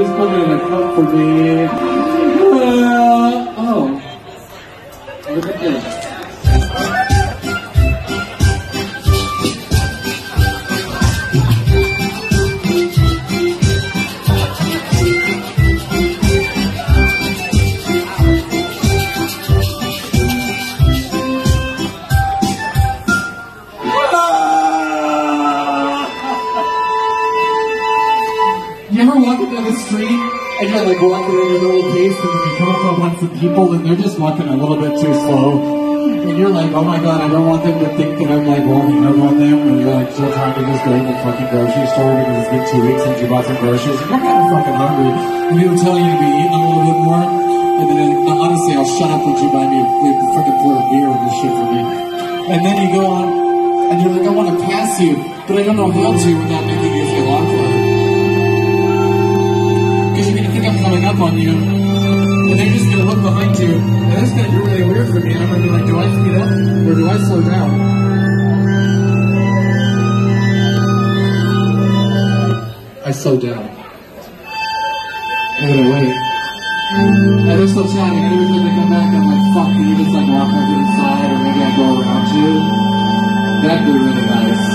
Just put it in a cup for me. Uh, oh. Look at this. You ever walking down the street and you're like walking at your little pace and then you come up on some people and they're just walking a little bit too slow? And you're like, oh my god, I don't want them to think that I'm like rolling up on them and you're like still trying to just go to the fucking grocery store because it's been two weeks since you bought some groceries. And you're kind of fucking hungry. And people tell you to be eating a little bit more and then uh, honestly I'll shut up once you buy me a fucking pour of beer and this shit for me. And then you go on and you're like, I want to pass you but I don't know how to without making on you, and then you're just gonna look behind you, and that's gonna be really weird for me. And I'm gonna be like, do I speed up or do I slow down? I slow down. I'm gonna wait. And they're still chatting, and every time they come back, I'm like, fuck, can you just like walk over to the side, or maybe I go around you? That'd be really nice.